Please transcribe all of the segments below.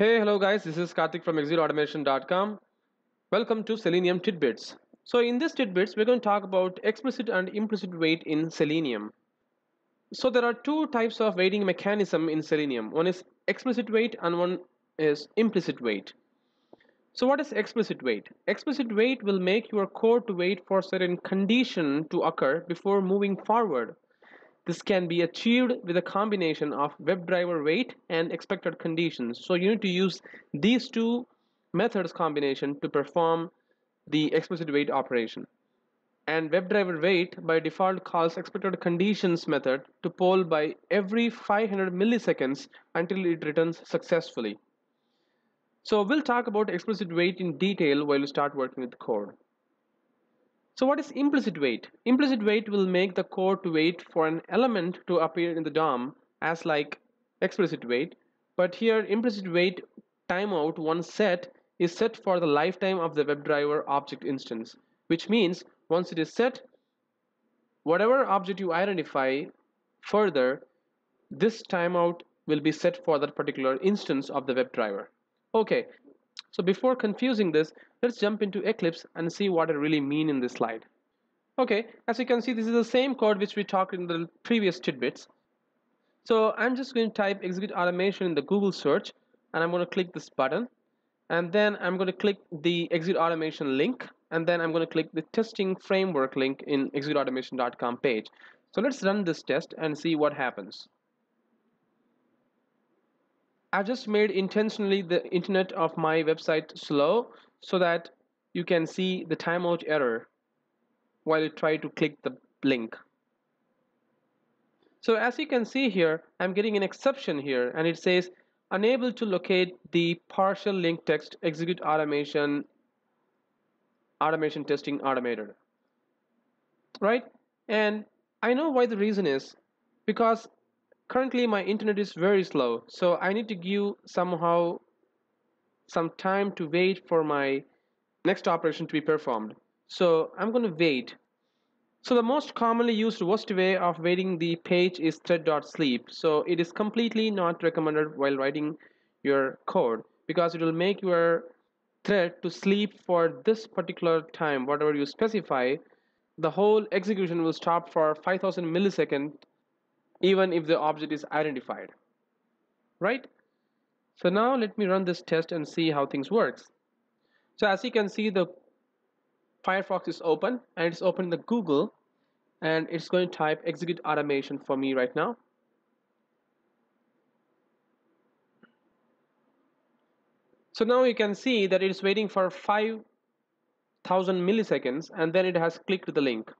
Hey, hello guys, this is Karthik from executeautomation.com. Welcome to Selenium Tidbits. So in this tidbits, we're going to talk about explicit and implicit wait in Selenium. So there are two types of waiting mechanism in Selenium. One is explicit wait and one is implicit wait. So what is explicit wait? Explicit wait will make your code to wait for certain condition to occur before moving forward. This can be achieved with a combination of WebDriver wait and expected conditions. So you need to use these two methods combination to perform the explicit wait operation. And WebDriver wait by default calls expected conditions method to poll by every 500 milliseconds until it returns successfully. So we'll talk about explicit wait in detail while we start working with code. So what is implicit wait? Implicit wait will make the code to wait for an element to appear in the DOM as like explicit wait. But here implicit wait timeout once set is set for the lifetime of the WebDriver object instance, which means once it is set, whatever object you identify further, this timeout will be set for that particular instance of the WebDriver. Okay, so before confusing this, let's jump into Eclipse and see what I really mean in this slide. Okay, as you can see, this is the same code which we talked in the previous tidbits. So I'm just going to type execute automation in the Google search and I'm going to click this button and then I'm going to click the execute automation link and then I'm going to click the testing framework link in executeautomation.com page. So let's run this test and see what happens. I've just made intentionally the internet of my website slow so that you can see the timeout error while you try to click the link. So as you can see here, I'm getting an exception here and it says unable to locate the partial link text execute automation automation testing automated. Right? And I know why the reason is because currently my internet is very slow so I need to give somehow some time to wait for my next operation to be performed. So I'm going to wait. So the most commonly used worst way of waiting the page is thread.sleep so it is completely not recommended while writing your code because it will make your thread to sleep for this particular time whatever you specify. The whole execution will stop for 5000 milliseconds even if the object is identified. Right so now let me run this test and see how things works. So as you can see the Firefox is open and it's open the Google and it's going to type execute automation for me right now. So now you can see that it is waiting for 5000 milliseconds and then it has clicked the link.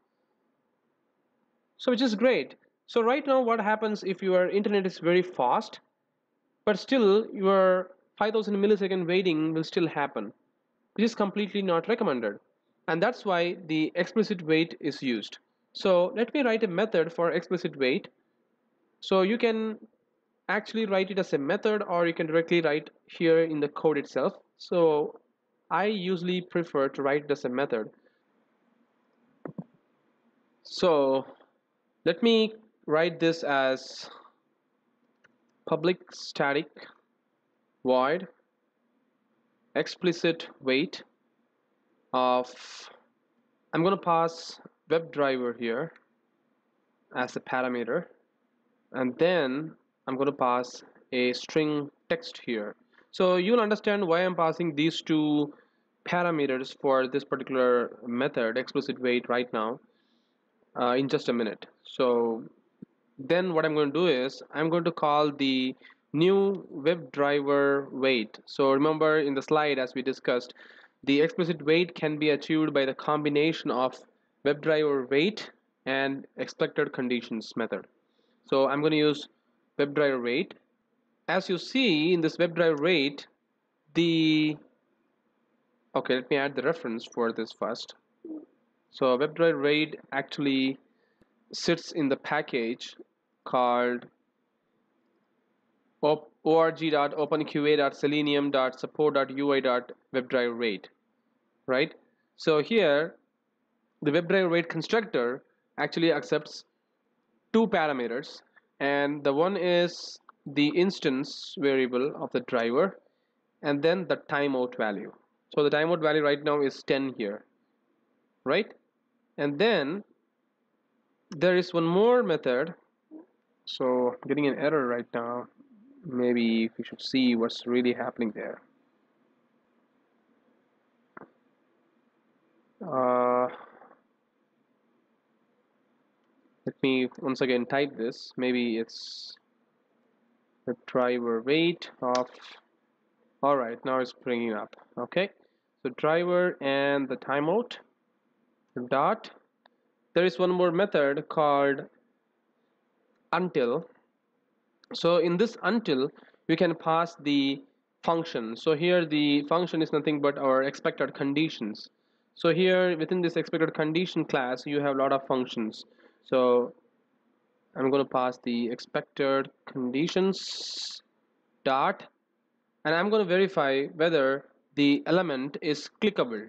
So which is great. So right now what happens if your internet is very fast, but still your 5000 millisecond waiting will still happen, which is completely not recommended. And that's why the explicit wait is used. So let me write a method for explicit wait. So you can actually write it as a method or you can directly write here in the code itself. So I usually prefer to write it as a method. So let me write this as public static void explicit wait of I'm going to pass WebDriver here as a parameter and then I'm going to pass a string text here. So you'll understand why I'm passing these two parameters for this particular method explicit wait right now uh, in just a minute. So then what I'm going to do is I'm going to call the new WebDriver wait so remember in the slide as we discussed the explicit wait can be achieved by the combination of WebDriver wait and expected conditions method. So I'm going to use WebDriver wait as you see in this WebDriver wait the okay let me add the reference for this first. So WebDriver wait actually sits in the package called org.openqa.selenium.support.ui.webdriver right? So here the WebDriver wait constructor actually accepts two parameters and the one is the instance variable of the driver and then the timeout value. So the timeout value right now is 10 here right? And then there is one more method so I'm getting an error right now. Maybe we should see what's really happening there. Uh, let me once again type this. Maybe it's the driver wait of all right now it's bringing up. Okay. So driver and the timeout. Dot. There is one more method called until so in this until we can pass the function. So here the function is nothing but our expected conditions. So here within this expected condition class you have a lot of functions. So I'm going to pass the expected conditions dot and I'm going to verify whether the element is clickable.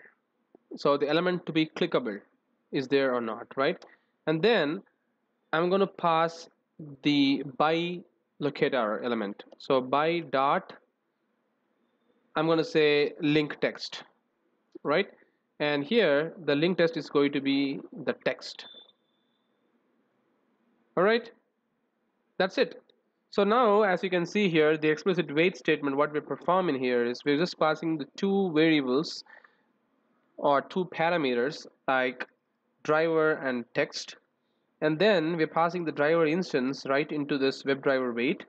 So the element to be clickable is there or not right? And then I'm going to pass the by locator element. So by dot I'm going to say link text right? And here the link text is going to be the text. All right? That's it. So now as you can see here the explicit wait statement what we're performing here is we're just passing the two variables or two parameters like driver and text and then we're passing the driver instance right into this WebDriver wait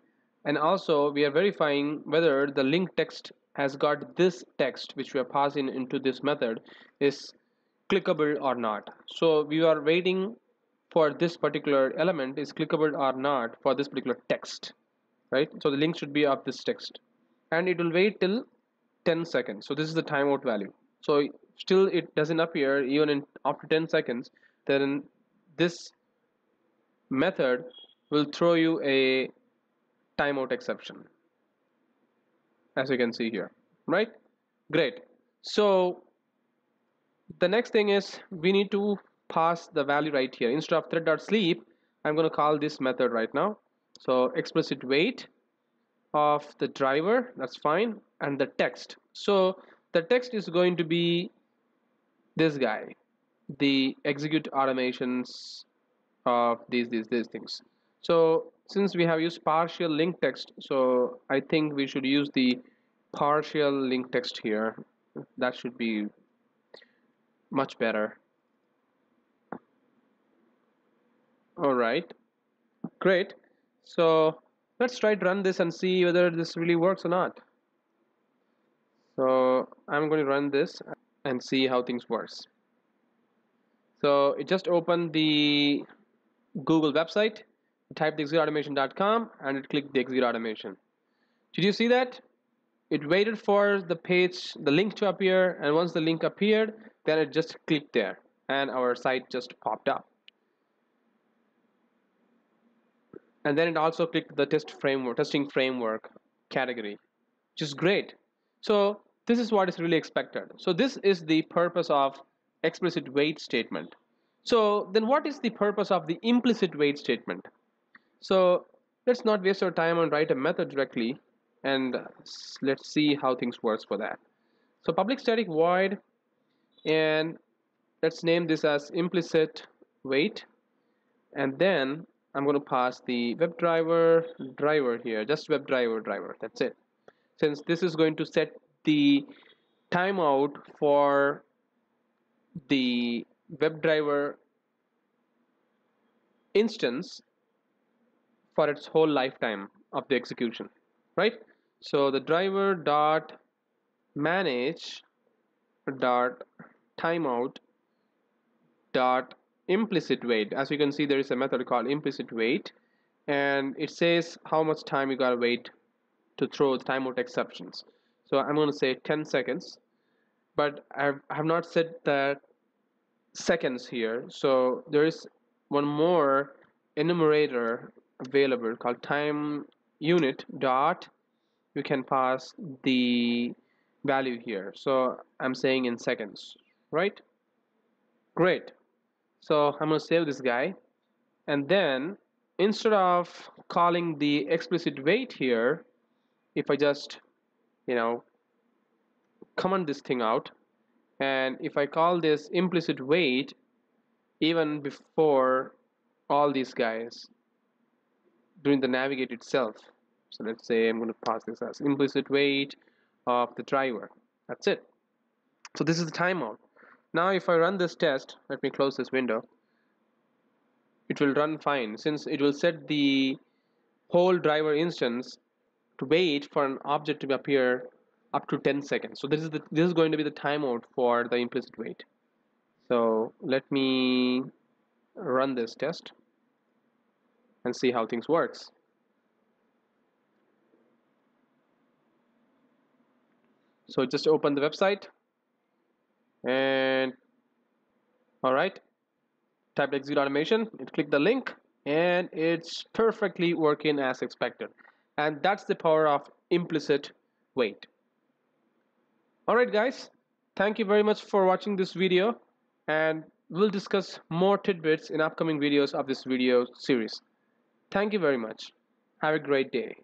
and also we are verifying whether the link text has got this text which we are passing into this method is clickable or not. So we are waiting for this particular element is clickable or not for this particular text right? So the link should be of this text. And it will wait till 10 seconds. So this is the timeout value. So still it doesn't appear even in after 10 seconds then this method will throw you a timeout exception as you can see here right? Great. So the next thing is we need to pass the value right here. Instead of thread.sleep I'm going to call this method right now. So explicit wait of the driver that's fine and the text. So the text is going to be this guy the execute automations of these these these things. So since we have used partial link text so I think we should use the partial link text here. That should be much better. All right. Great. So let's try to run this and see whether this really works or not. So I'm going to run this and see how things works. So it just opened the Google website type the executeautomation.com and it clicked the execute automation did you see that? It waited for the page the link to appear and once the link appeared then it just clicked there and our site just popped up. And then it also clicked the test framework testing framework category which is great. So this is what is really expected. So this is the purpose of explicit wait statement so then what is the purpose of the implicit wait statement? So let's not waste our time and write a method directly and let's see how things works for that. So public static void and let's name this as implicit wait and then I'm going to pass the WebDriver driver driver here just WebDriver driver that's it. Since this is going to set the timeout for the WebDriver instance for its whole lifetime of the execution right? So the driver dot manage dot timeout dot implicit wait as you can see there is a method called implicit wait and it says how much time you gotta wait to throw the timeout exceptions. So I'm gonna say 10 seconds but I've, I have not set the seconds here. So there is one more enumerator available called time unit dot. You can pass the value here. So I'm saying in seconds right? Great. So I'm gonna save this guy. And then instead of calling the explicit wait here if I just you know comment this thing out and if I call this implicit wait even before all these guys during the navigate itself. So let's say I'm going to pass this as implicit wait of the driver. That's it. So this is the timeout now if I run this test let me close this window. It will run fine. Since it will set the whole driver instance to wait for an object to appear up to 10 seconds. So this is the this is going to be the timeout for the implicit wait so let me run this test and see how things works. So just open the website and all right type execute automation and click the link and it's perfectly working as expected. And that's the power of implicit wait alright guys. Thank you very much for watching this video and we'll discuss more tidbits in upcoming videos of this video series. Thank you very much. Have a great day